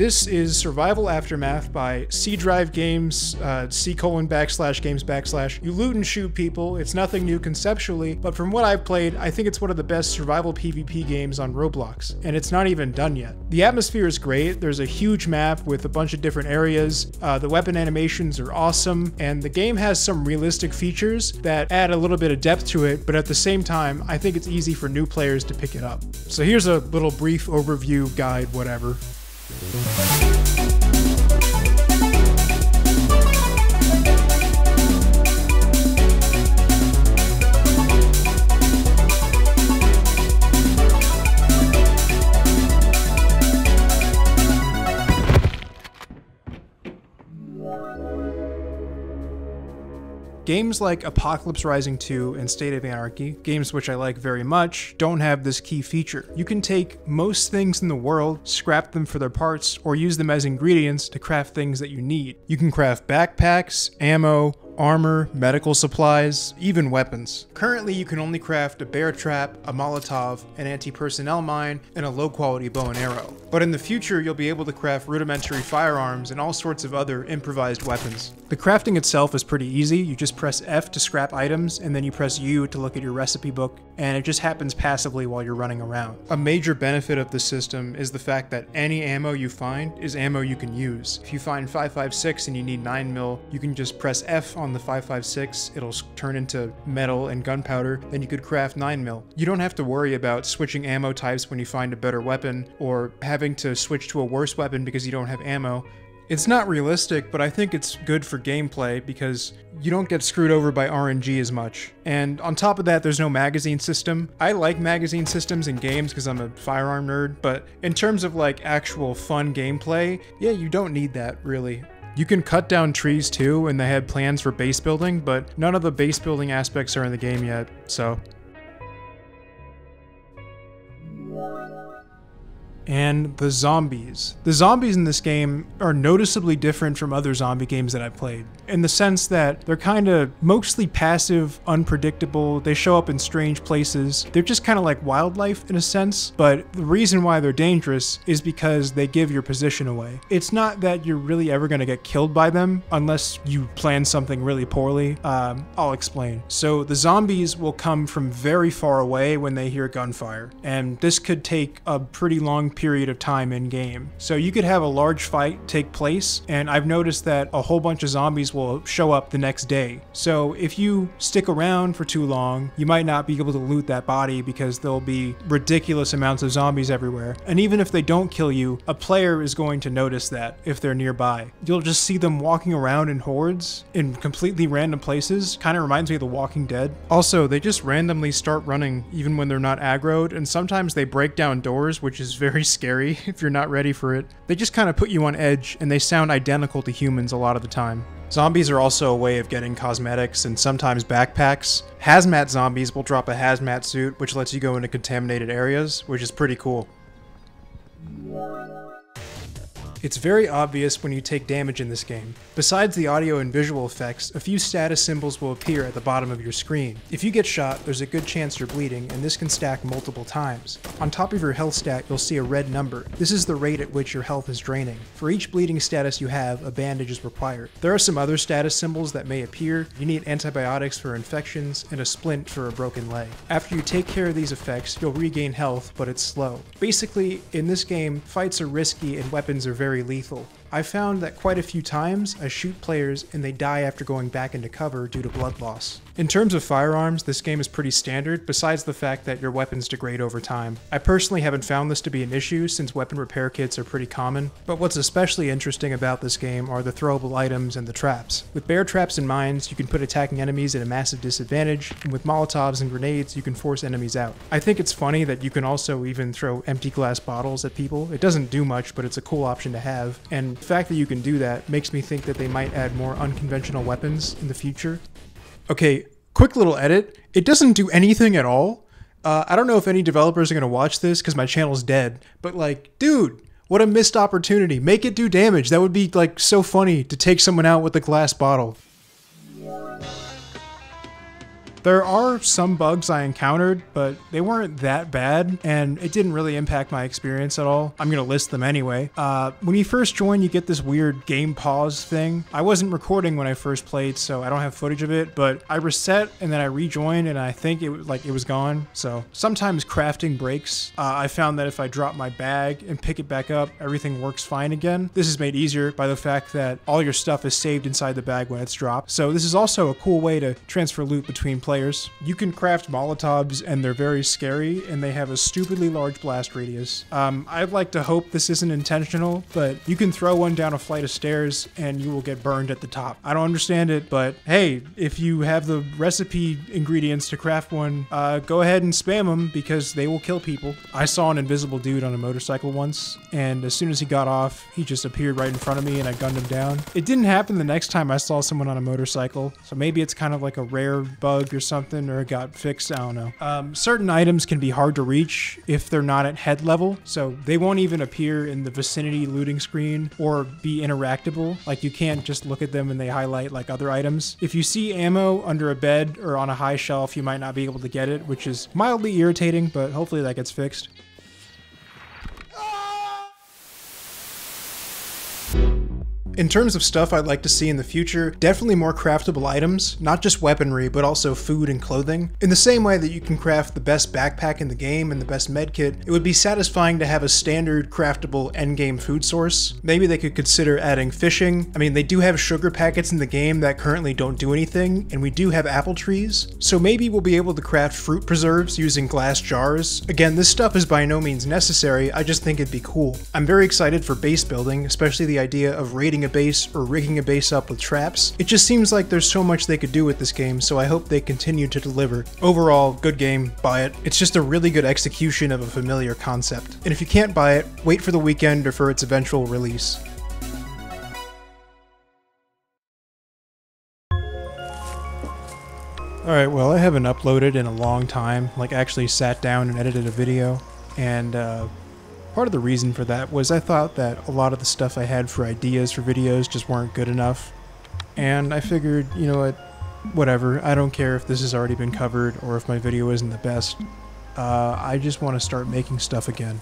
This is Survival Aftermath by C Drive Games, uh, C colon backslash games backslash. You loot and shoot people. It's nothing new conceptually, but from what I've played, I think it's one of the best survival PvP games on Roblox, and it's not even done yet. The atmosphere is great. There's a huge map with a bunch of different areas. Uh, the weapon animations are awesome, and the game has some realistic features that add a little bit of depth to it, but at the same time, I think it's easy for new players to pick it up. So here's a little brief overview guide, whatever. Thank you. Games like Apocalypse Rising 2 and State of Anarchy, games which I like very much, don't have this key feature. You can take most things in the world, scrap them for their parts, or use them as ingredients to craft things that you need. You can craft backpacks, ammo, armor, medical supplies, even weapons. Currently, you can only craft a bear trap, a Molotov, an anti-personnel mine, and a low-quality bow and arrow. But in the future, you'll be able to craft rudimentary firearms and all sorts of other improvised weapons. The crafting itself is pretty easy. You just press F to scrap items, and then you press U to look at your recipe book, and it just happens passively while you're running around. A major benefit of the system is the fact that any ammo you find is ammo you can use. If you find 5.56 and you need 9mm, you can just press F on the 5.56, it'll turn into metal and gunpowder, then you could craft 9 mil. You don't have to worry about switching ammo types when you find a better weapon, or having to switch to a worse weapon because you don't have ammo. It's not realistic, but I think it's good for gameplay because you don't get screwed over by RNG as much. And on top of that, there's no magazine system. I like magazine systems in games because I'm a firearm nerd, but in terms of like actual fun gameplay, yeah, you don't need that really. You can cut down trees too, and they had plans for base building, but none of the base building aspects are in the game yet, so and the zombies. The zombies in this game are noticeably different from other zombie games that I've played, in the sense that they're kind of mostly passive, unpredictable, they show up in strange places. They're just kind of like wildlife in a sense, but the reason why they're dangerous is because they give your position away. It's not that you're really ever going to get killed by them unless you plan something really poorly. Um, I'll explain. So the zombies will come from very far away when they hear gunfire, and this could take a pretty long period of time in game. So you could have a large fight take place, and I've noticed that a whole bunch of zombies will show up the next day. So if you stick around for too long, you might not be able to loot that body because there'll be ridiculous amounts of zombies everywhere. And even if they don't kill you, a player is going to notice that if they're nearby. You'll just see them walking around in hordes in completely random places. Kind of reminds me of The Walking Dead. Also, they just randomly start running even when they're not aggroed, and sometimes they break down doors, which is very scary if you're not ready for it. They just kind of put you on edge, and they sound identical to humans a lot of the time. Zombies are also a way of getting cosmetics and sometimes backpacks. Hazmat zombies will drop a hazmat suit, which lets you go into contaminated areas, which is pretty cool. It's very obvious when you take damage in this game. Besides the audio and visual effects, a few status symbols will appear at the bottom of your screen. If you get shot, there's a good chance you're bleeding, and this can stack multiple times. On top of your health stat, you'll see a red number. This is the rate at which your health is draining. For each bleeding status you have, a bandage is required. There are some other status symbols that may appear. You need antibiotics for infections, and a splint for a broken leg. After you take care of these effects, you'll regain health, but it's slow. Basically, in this game, fights are risky and weapons are very very lethal. I found that quite a few times I shoot players and they die after going back into cover due to blood loss. In terms of firearms, this game is pretty standard, besides the fact that your weapons degrade over time. I personally haven't found this to be an issue since weapon repair kits are pretty common, but what's especially interesting about this game are the throwable items and the traps. With bear traps and mines, you can put attacking enemies at a massive disadvantage, and with molotovs and grenades, you can force enemies out. I think it's funny that you can also even throw empty glass bottles at people. It doesn't do much, but it's a cool option to have, and the fact that you can do that makes me think that they might add more unconventional weapons in the future. Okay, quick little edit. It doesn't do anything at all. Uh, I don't know if any developers are going to watch this because my channel's dead, but like, dude, what a missed opportunity. Make it do damage. That would be like so funny to take someone out with a glass bottle. There are some bugs I encountered, but they weren't that bad, and it didn't really impact my experience at all. I'm gonna list them anyway. Uh, when you first join, you get this weird game pause thing. I wasn't recording when I first played, so I don't have footage of it, but I reset and then I rejoined, and I think it was like it was gone. So sometimes crafting breaks. Uh, I found that if I drop my bag and pick it back up, everything works fine again. This is made easier by the fact that all your stuff is saved inside the bag when it's dropped. So this is also a cool way to transfer loot between players. You can craft Molotovs and they're very scary and they have a stupidly large blast radius. Um, I'd like to hope this isn't intentional, but you can throw one down a flight of stairs and you will get burned at the top. I don't understand it, but hey, if you have the recipe ingredients to craft one, uh, go ahead and spam them because they will kill people. I saw an invisible dude on a motorcycle once, and as soon as he got off, he just appeared right in front of me and I gunned him down. It didn't happen the next time I saw someone on a motorcycle, so maybe it's kind of like a rare bug or something, or it got fixed, I don't know. Um, certain items can be hard to reach if they're not at head level, so they won't even appear in the vicinity looting screen or be interactable. Like you can't just look at them and they highlight like other items. If you see ammo under a bed or on a high shelf, you might not be able to get it, which is mildly irritating, but hopefully that gets fixed. In terms of stuff I'd like to see in the future, definitely more craftable items, not just weaponry, but also food and clothing. In the same way that you can craft the best backpack in the game and the best medkit, it would be satisfying to have a standard craftable endgame food source. Maybe they could consider adding fishing. I mean, they do have sugar packets in the game that currently don't do anything, and we do have apple trees, so maybe we'll be able to craft fruit preserves using glass jars. Again, this stuff is by no means necessary, I just think it'd be cool. I'm very excited for base building, especially the idea of raiding a base or rigging a base up with traps. It just seems like there's so much they could do with this game, so I hope they continue to deliver. Overall, good game, buy it. It's just a really good execution of a familiar concept. And if you can't buy it, wait for the weekend or for its eventual release. Alright, well I haven't uploaded in a long time, like actually sat down and edited a video, and uh, Part of the reason for that was I thought that a lot of the stuff I had for ideas for videos just weren't good enough. And I figured, you know what, whatever, I don't care if this has already been covered or if my video isn't the best. Uh, I just want to start making stuff again.